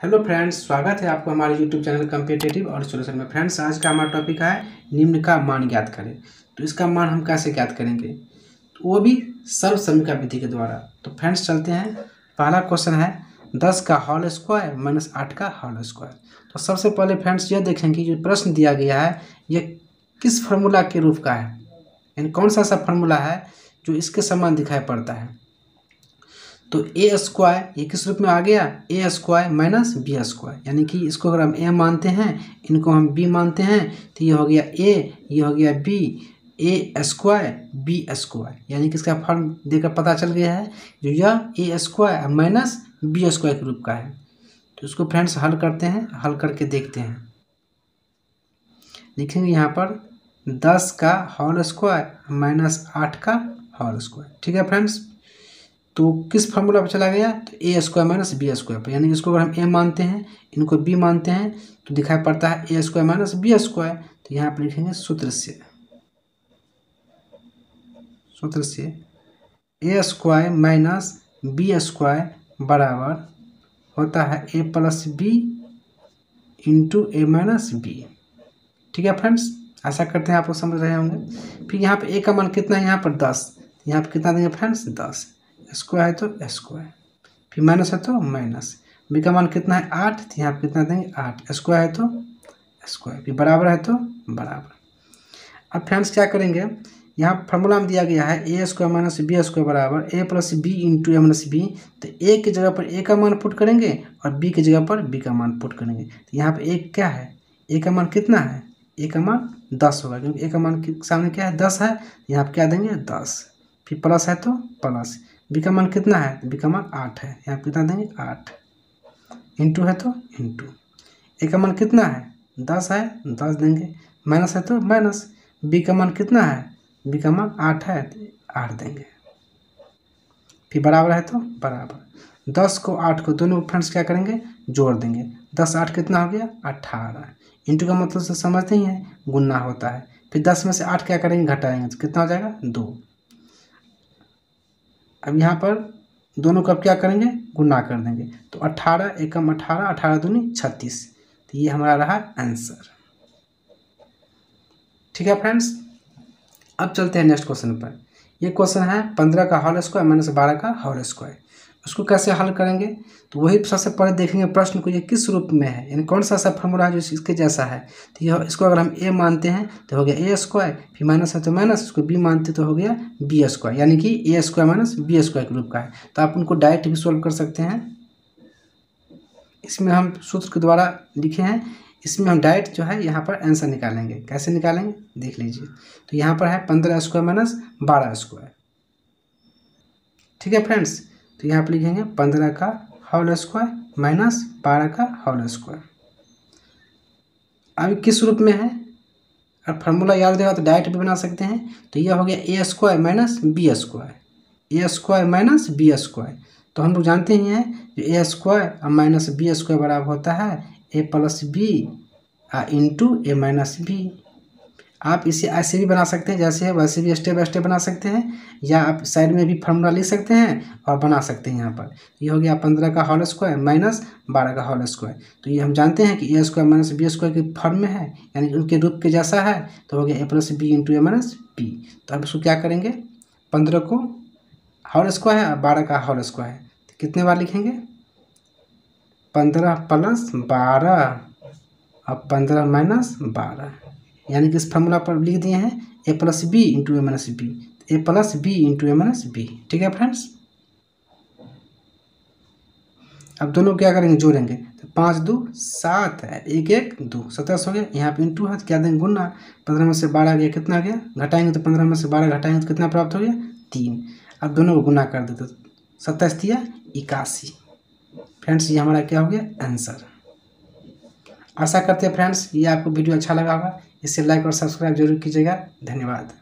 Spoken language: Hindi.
हेलो फ्रेंड्स स्वागत है आपको हमारे यूट्यूब चैनल कम्पिटेटिव और सोल्यूशन में। फ्रेंड्स आज का हमारा टॉपिक है निम्न का मान ज्ञात करें। तो इसका मान हम कैसे ज्ञात करेंगे? तो वो भी सर्व समीका विधि के द्वारा। तो फ्रेंड्स चलते हैं। पहला क्वेश्चन है, दस का हॉल स्क्वायर माइनस आठ का हॉल स्क्वायर तो सबसे पहले फ्रेंड्स ये देखेंगे जो प्रश्न दिया गया है, ये किस फार्मूला के रूप का है? यानी कौन सा ऐसा फार्मूला है जो इसके समान दिखाई पड़ता है? तो ए स्क्वायर ये किस रूप में आ गया? A square minus B square यानी कि इसको अगर हम ए मानते हैं, इनको हम बी मानते हैं तो ये हो गया ए ये हो गया B A square B square यानी कि इसका फॉर्म देकर पता चल गया है जो यह A square minus B square के रूप का है। तो इसको फ्रेंड्स हल करते हैं, हल करके देखते हैं। लिखेंगे यहाँ पर दस का होल स्क्वायर माइनस आठ का होल स्क्वायर ठीक है फ्रेंड्स तो किस फार्मूला पर चला गया? तो A square minus B square पर। यानी इसको अगर हम ए मानते हैं, इनको बी मानते हैं तो दिखाई पड़ता है A square minus B square तो यहाँ पर लिखेंगे सूत्र से। सूत्र से A square minus B square बराबर होता है A plus B into A minus B ठीक है फ्रेंड्स ऐसा करते हैं आप लोग समझ रहे होंगे। फिर यहाँ पे ए का मान कितना है? यहाँ पर दस। यहाँ पे कितना देंगे फ्रेंड्स दस। स्क्वायर है तो स्क्वायर। फिर माइनस है तो माइनस। बी का मान कितना है? आठ। तो यहाँ पर कितना देंगे? आठ। स्क्वायर है तो स्क्वायर। फिर बराबर है तो बराबर। अब फ्रेंड्स क्या करेंगे? यहाँ फार्मूला में दिया गया है A square minus B square बराबर। A plus B into A minus B तो ए की जगह पर ए का मान पुट करेंगे और बी की जगह पर बी का मान पुट करेंगे। तो यहाँ पर एक क्या है? ए का मान कितना है? ए का मान दस होगा, क्योंकि ए का मान सामने क्या है? दस है। यहाँ पर क्या देंगे? दस। फिर प्लस है तो प्लस बी का मान कितना है? बी का मान आठ है। यहाँ कितना देंगे? आठ। इंटू है तो इंटू ए का मान कितना है? दस है, दस देंगे। माइनस है तो माइनस। बी का मान कितना है? बी का मान आठ है तो आठ देंगे। फिर बराबर है तो बराबर। दस को आठ को दोनों फ्रेंड्स क्या करेंगे? जोड़ देंगे। दस आठ कितना हो गया? अट्ठारह इंटू का मतलब से समझते ही हैं गुन्ना होता है। फिर दस में से आठ क्या करेंगे? घटाएँगे तो कितना हो जाएगा? दो। अब यहाँ पर दोनों कब क्या करेंगे? गुना कर देंगे। तो अट्ठारह एकम अट्ठारह अठारह दूनी छत्तीस। तो ये हमारा रहा आंसर। ठीक है फ्रेंड्स? अब चलते हैं नेक्स्ट क्वेश्चन पर। ये क्वेश्चन है पंद्रह का हॉल स्क्वायर माइनस बारह का हॉल स्क्वायर उसको कैसे हल करेंगे? तो वही सबसे पहले देखेंगे प्रश्न को, ये किस रूप में है? यानी कौन सा ऐसा फॉर्मूला है जो इसके जैसा है? तो यह, इसको अगर हम ए मानते हैं तो हो गया ए स्क्वायर फिर माइनस है तो माइनस इसको बी मानते तो हो गया बी स्क्वायर यानी कि A square minus B square के रूप का है। तो आप उनको डायरेक्ट भी सोल्व कर सकते हैं। इसमें हम सूत्र के द्वारा लिखे हैं, इसमें हम डायरेक्ट जो है, यहाँ पर आंसर निकालेंगे। कैसे निकालेंगे? देख लीजिए। तो यहाँ पर है पंद्रह स्क्वायर माइनस बारह स्क्वायर ठीक है फ्रेंड्स तो यहाँ पर लिखेंगे पंद्रह का होल स्क्वायर माइनस बारह का होल स्क्वायर अभी किस रूप में है? अगर फार्मूला याद रहेगा तो डायरेक्ट भी बना सकते हैं। तो यह हो गया A square minus B square A square minus B square तो हम लोग जानते ही हैं जो ए स्क्वायर और माइनस बी स्क्वायर बराबर होता है। A plus B into A minus B आप इसे ऐसे भी बना सकते हैं, जैसे है वैसे भी स्टेप बाय स्टेप बना सकते हैं, या आप साइड में भी फार्मूला लिख सकते हैं और बना सकते हैं यहाँ पर। ये हो गया पंद्रह का होल स्क्वायर माइनस बारह का होल स्क्वायर तो ये हम जानते हैं कि A square minus B square के फॉर्म में है, यानी उनके रूप के जैसा है तो हो गया A plus B into A minus B तो अब इसको क्या करेंगे? पंद्रह को होल स्क्वायर है और बारह का होल स्क्वायर है। तो कितने बार लिखेंगे? पंद्रह प्लस बारह। और पंद्रह माइनस बारह। यानी कि इस फार्मूला पर लिख दिए हैं A plus B into A minus B A plus B into A minus B ठीक है फ्रेंड्स अब दोनों क्या करेंगे? जोड़ेंगे। तो पाँच दो, सात है, एक एक, दो। सत्रह हो गया। यहाँ पे इंटू है तो क्या देंगे? गुना। पंद्रह में से बारह गया, कितना गया? घटाएँगे तो पंद्रह में से बारह घटाएँगे तो कितना प्राप्त हो गया? तीन। अब दोनों को गुना कर देते सत्ताईस दिया, इक्यासी। फ्रेंड्स ये हमारा क्या हो गया? आंसर आशा करते हैं फ्रेंड्स ये आपको वीडियो अच्छा लगा होगा। इसे लाइक और सब्सक्राइब ज़रूर कीजिएगा। धन्यवाद।